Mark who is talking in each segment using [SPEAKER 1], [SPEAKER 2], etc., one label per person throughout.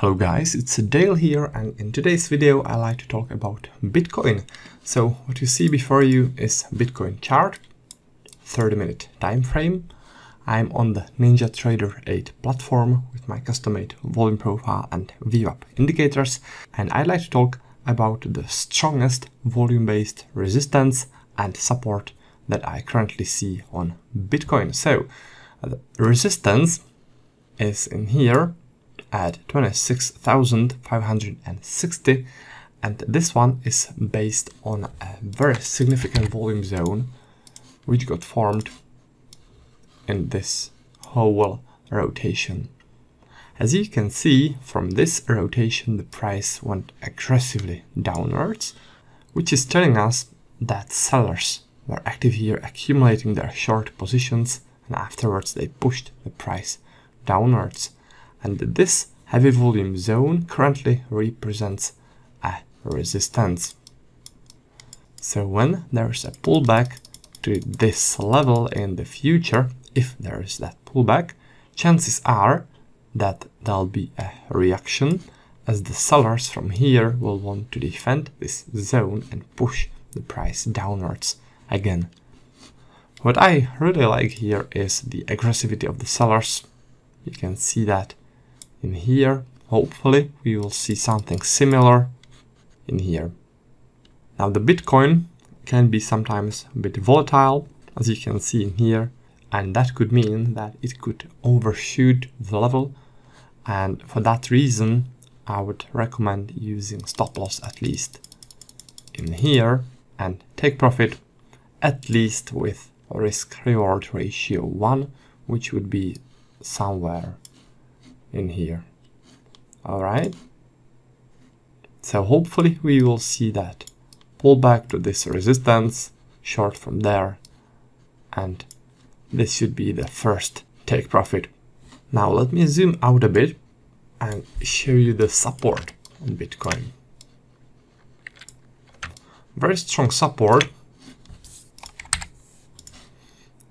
[SPEAKER 1] Hello guys, it's Dale here and in today's video I like to talk about Bitcoin. So what you see before you is Bitcoin chart, 30 minute time frame. I'm on the NinjaTrader 8 platform with my custom-made volume profile and VWAP indicators and I'd like to talk about the strongest volume-based resistance and support that I currently see on Bitcoin. So the resistance is in here at 26,560 and this one is based on a very significant volume zone which got formed in this whole rotation. As you can see from this rotation the price went aggressively downwards which is telling us that sellers were active here accumulating their short positions and afterwards they pushed the price downwards and this heavy volume zone currently represents a resistance. So when there's a pullback to this level in the future, if there is that pullback, chances are that there'll be a reaction as the sellers from here will want to defend this zone and push the price downwards again. What I really like here is the aggressivity of the sellers. You can see that in here. Hopefully we will see something similar in here. Now the Bitcoin can be sometimes a bit volatile, as you can see in here, and that could mean that it could overshoot the level. And for that reason, I would recommend using stop loss at least in here and take profit at least with risk reward ratio 1, which would be somewhere in here. All right. So hopefully we will see that pull back to this resistance, short from there, and this should be the first take profit. Now let me zoom out a bit and show you the support on Bitcoin. Very strong support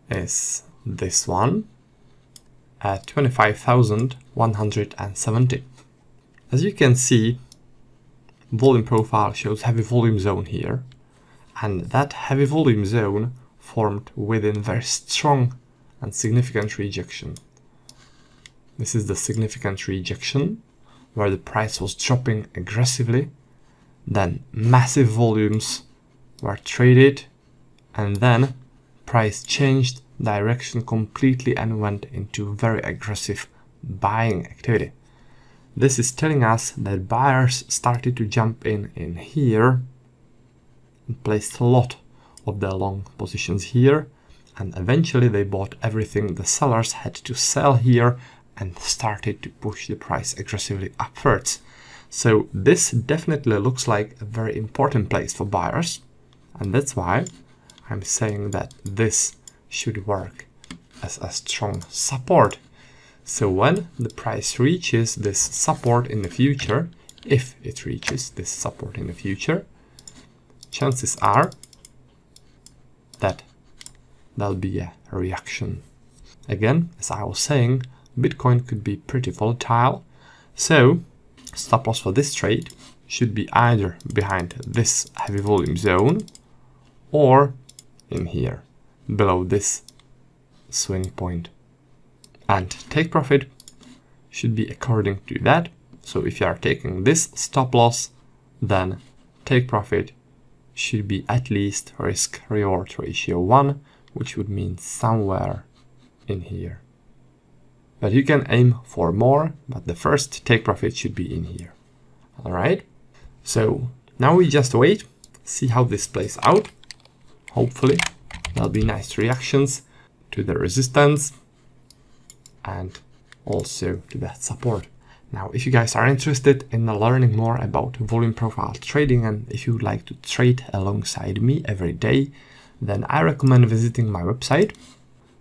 [SPEAKER 1] is this one Uh, at 25,170. As you can see, volume profile shows heavy volume zone here, and that heavy volume zone formed within very strong and significant rejection. This is the significant rejection, where the price was dropping aggressively, then massive volumes were traded, and then price changed direction completely and went into very aggressive buying activity. This is telling us that buyers started to jump in in here and placed a lot of their long positions here and eventually they bought everything the sellers had to sell here and started to push the price aggressively upwards. So this definitely looks like a very important place for buyers and that's why I'm saying that this should work as a strong support. So when the price reaches this support in the future, if it reaches this support in the future, chances are that there'll be a reaction. Again, as I was saying, Bitcoin could be pretty volatile, so stop loss for this trade should be either behind this heavy volume zone or in here below this swing point. And take profit should be according to that. So if you are taking this stop loss, then take profit should be at least risk reward ratio 1, which would mean somewhere in here. But you can aim for more, but the first take profit should be in here. Alright, so now we just wait, see how this plays out. Hopefully there'll be nice reactions to the resistance and also to that support. Now, if you guys are interested in learning more about volume profile trading and if you would like to trade alongside me every day, then I recommend visiting my website,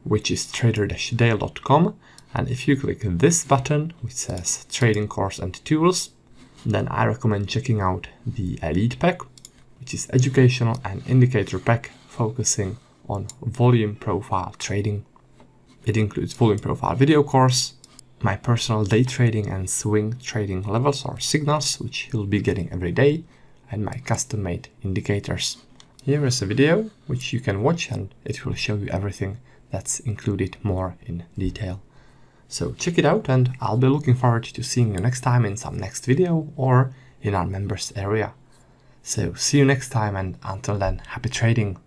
[SPEAKER 1] which is trader-dale.com. And if you click this button, which says trading course and tools, then I recommend checking out the Elite Pack, which is educational and indicator pack focusing on volume profile trading. It includes volume profile video course, my personal day trading and swing trading levels or signals, which you'll be getting every day, and my custom made indicators. Here is a video which you can watch and it will show you everything that's included more in detail. So check it out and I'll be looking forward to seeing you next time in some next video or in our members area. So see you next time and until then, happy trading!